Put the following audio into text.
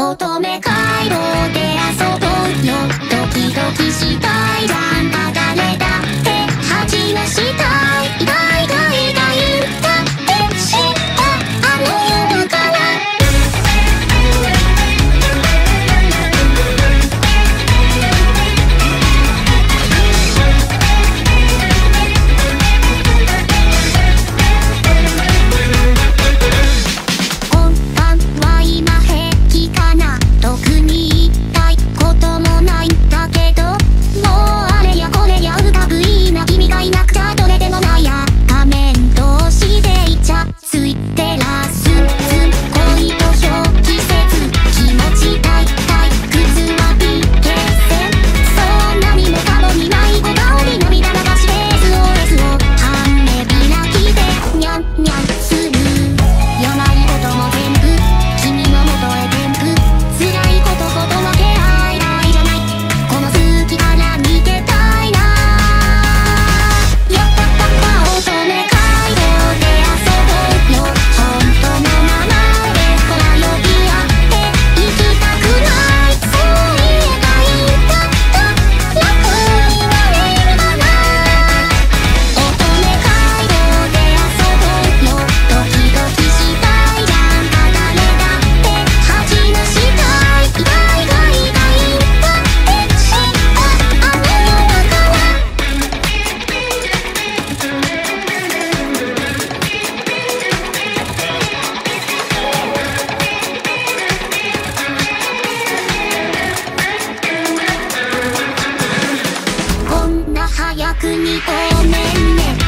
乙女回廊で遊ぼうよ。ドキドキしたいじゃん。早くにごめんね。